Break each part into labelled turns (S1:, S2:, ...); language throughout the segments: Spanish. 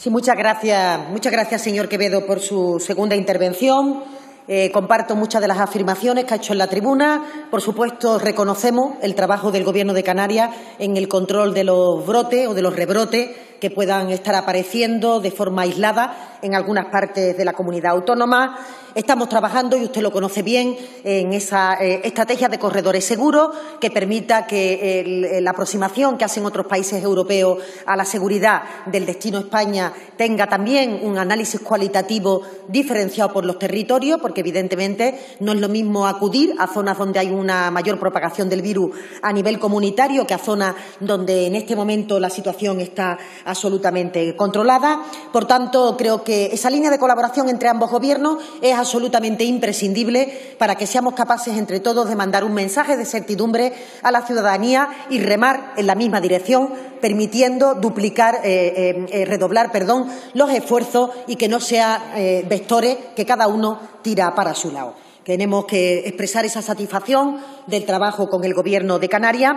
S1: Sí, muchas gracias, muchas gracias, señor Quevedo, por su segunda intervención. Eh, comparto muchas de las afirmaciones que ha hecho en la tribuna. Por supuesto, reconocemos el trabajo del Gobierno de Canarias en el control de los brotes o de los rebrotes que puedan estar apareciendo de forma aislada en algunas partes de la comunidad autónoma. Estamos trabajando, y usted lo conoce bien, en esa eh, estrategia de corredores seguros que permita que la aproximación que hacen otros países europeos a la seguridad del destino España tenga también un análisis cualitativo diferenciado por los territorios, porque evidentemente no es lo mismo acudir a zonas donde hay una mayor propagación del virus a nivel comunitario que a zonas donde en este momento la situación está absolutamente controlada. Por tanto, creo que esa línea de colaboración entre ambos gobiernos es absolutamente imprescindible para que seamos capaces entre todos de mandar un mensaje de certidumbre a la ciudadanía y remar en la misma dirección, permitiendo duplicar, eh, eh, eh, redoblar, perdón, los esfuerzos y que no sean vectores que cada uno tira para su lado. Tenemos que expresar esa satisfacción del trabajo con el Gobierno de Canarias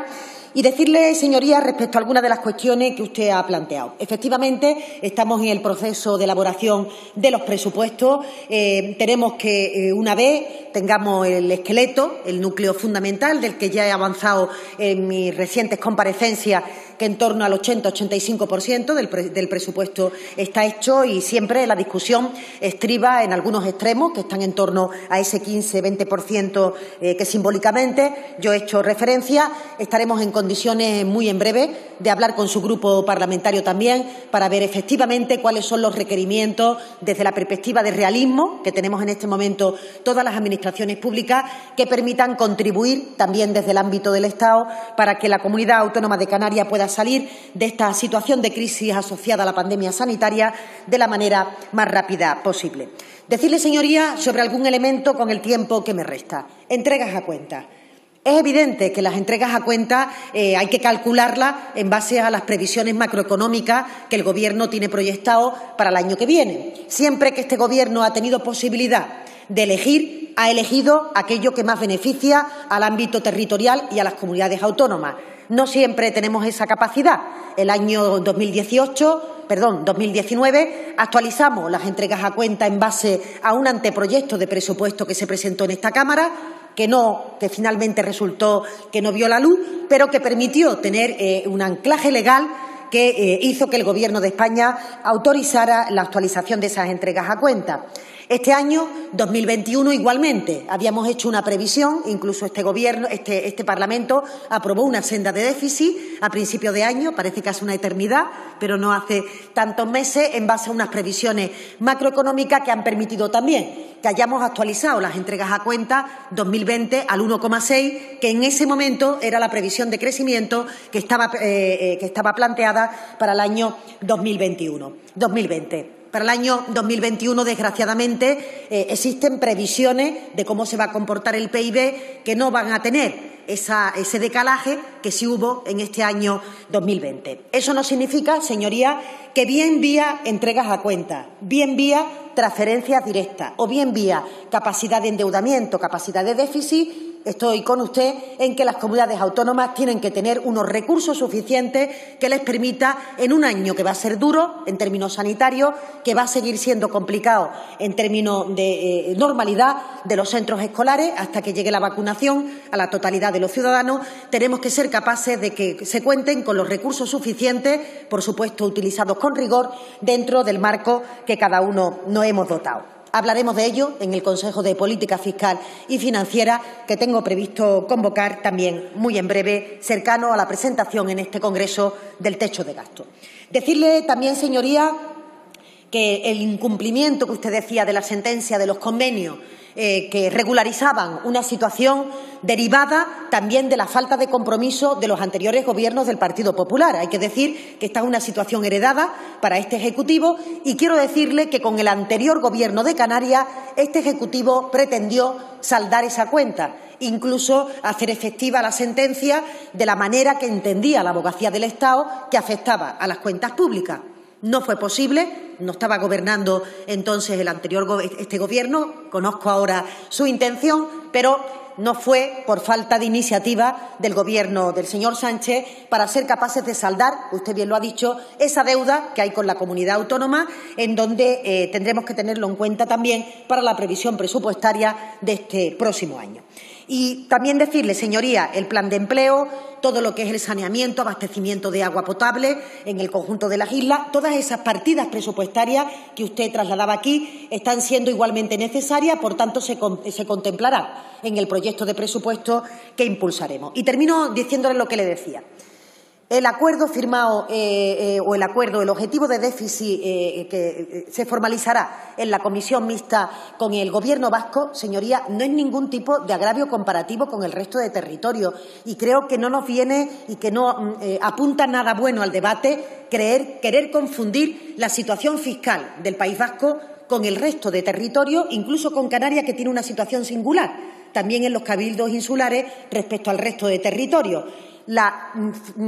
S1: y decirle, señorías, respecto a algunas de las cuestiones que usted ha planteado. Efectivamente, estamos en el proceso de elaboración de los presupuestos. Eh, tenemos que, eh, una vez tengamos el esqueleto, el núcleo fundamental del que ya he avanzado en mis recientes comparecencias, que en torno al 80-85% del, del presupuesto está hecho y siempre la discusión estriba en algunos extremos que están en torno a ese 15-20% eh, que simbólicamente yo he hecho referencia. Estaremos en condiciones muy en breve de hablar con su grupo parlamentario también para ver efectivamente cuáles son los requerimientos desde la perspectiva de realismo que tenemos en este momento todas las administraciones públicas que permitan contribuir también desde el ámbito del Estado para que la comunidad autónoma de Canarias pueda salir de esta situación de crisis asociada a la pandemia sanitaria de la manera más rápida posible. Decirle, señoría, sobre algún elemento con el tiempo que me resta. Entregas a cuenta. Es evidente que las entregas a cuenta eh, hay que calcularlas en base a las previsiones macroeconómicas que el Gobierno tiene proyectado para el año que viene. Siempre que este Gobierno ha tenido posibilidad de elegir, ha elegido aquello que más beneficia al ámbito territorial y a las comunidades autónomas. No siempre tenemos esa capacidad. El año 2018, perdón, 2019, actualizamos las entregas a cuenta en base a un anteproyecto de presupuesto que se presentó en esta Cámara que no, que finalmente resultó que no vio la luz, pero que permitió tener eh, un anclaje legal que eh, hizo que el Gobierno de España autorizara la actualización de esas entregas a cuenta. Este año, 2021, igualmente, habíamos hecho una previsión, incluso este Gobierno, este, este Parlamento aprobó una senda de déficit a principio de año, parece que hace una eternidad, pero no hace tantos meses, en base a unas previsiones macroeconómicas que han permitido también que hayamos actualizado las entregas a cuenta 2020 al 1,6, que en ese momento era la previsión de crecimiento que estaba, eh, eh, que estaba planteada para el año 2021, 2020. Para el año 2021, desgraciadamente, eh, existen previsiones de cómo se va a comportar el PIB que no van a tener ese decalaje que sí hubo en este año 2020. Eso no significa, señoría, que bien vía entregas a cuenta, bien vía transferencias directas o bien vía capacidad de endeudamiento, capacidad de déficit estoy con usted en que las comunidades autónomas tienen que tener unos recursos suficientes que les permita, en un año que va a ser duro en términos sanitarios, que va a seguir siendo complicado en términos de eh, normalidad de los centros escolares hasta que llegue la vacunación a la totalidad de los ciudadanos, tenemos que ser capaces de que se cuenten con los recursos suficientes, por supuesto utilizados con rigor, dentro del marco que cada uno nos hemos dotado. Hablaremos de ello en el Consejo de Política Fiscal y Financiera que tengo previsto convocar también muy en breve, cercano a la presentación en este Congreso del techo de gasto. Decirle también, señoría, que el incumplimiento que usted decía de la sentencia de los convenios eh, que regularizaban una situación derivada también de la falta de compromiso de los anteriores gobiernos del Partido Popular. Hay que decir que esta es una situación heredada para este Ejecutivo y quiero decirle que con el anterior Gobierno de Canarias este Ejecutivo pretendió saldar esa cuenta incluso hacer efectiva la sentencia de la manera que entendía la abogacía del Estado que afectaba a las cuentas públicas. No fue posible, no estaba gobernando entonces el anterior este gobierno, conozco ahora su intención, pero no fue por falta de iniciativa del Gobierno del señor Sánchez para ser capaces de saldar, usted bien lo ha dicho, esa deuda que hay con la comunidad autónoma, en donde eh, tendremos que tenerlo en cuenta también para la previsión presupuestaria de este próximo año. Y también decirle, señoría, el plan de empleo, todo lo que es el saneamiento, abastecimiento de agua potable en el conjunto de las islas, todas esas partidas presupuestarias que usted trasladaba aquí están siendo igualmente necesarias, por tanto, se, se contemplará en el proyecto de presupuesto que impulsaremos. Y termino diciéndole lo que le decía. El acuerdo firmado eh, eh, o el acuerdo, el objetivo de déficit eh, que se formalizará en la comisión mixta con el Gobierno vasco, señoría, no es ningún tipo de agravio comparativo con el resto de territorios y creo que no nos viene y que no mm, apunta nada bueno al debate querer confundir la situación fiscal del País Vasco con el resto de territorios, incluso con Canarias, que tiene una situación singular, también en los cabildos insulares respecto al resto de territorios la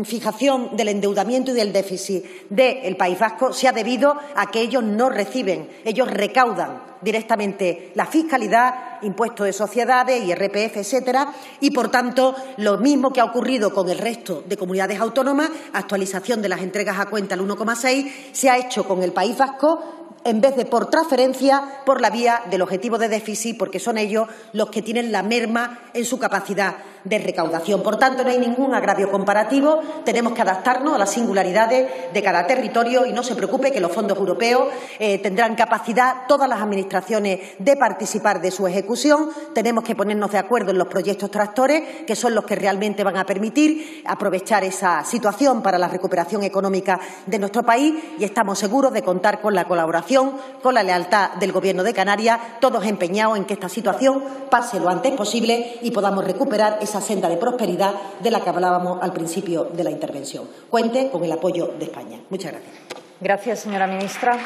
S1: fijación del endeudamiento y del déficit del País Vasco se ha debido a que ellos no reciben, ellos recaudan directamente la fiscalidad, impuestos de sociedades, IRPF, etcétera, y por tanto lo mismo que ha ocurrido con el resto de comunidades autónomas, actualización de las entregas a cuenta al 1,6, se ha hecho con el País Vasco en vez de por transferencia, por la vía del objetivo de déficit, porque son ellos los que tienen la merma en su capacidad de recaudación. Por tanto, no hay ningún agravio comparativo. Tenemos que adaptarnos a las singularidades de cada territorio y no se preocupe que los fondos europeos eh, tendrán capacidad, todas las administraciones, de participar de su ejecución. Tenemos que ponernos de acuerdo en los proyectos tractores, que son los que realmente van a permitir aprovechar esa situación para la recuperación económica de nuestro país y estamos seguros de contar con la colaboración, con la lealtad del Gobierno de Canarias, todos empeñados en que esta situación pase lo antes posible y podamos recuperar esa senda de prosperidad de la que hablábamos al principio de la intervención. Cuente con el apoyo de España. Muchas gracias.
S2: Gracias, señora ministra.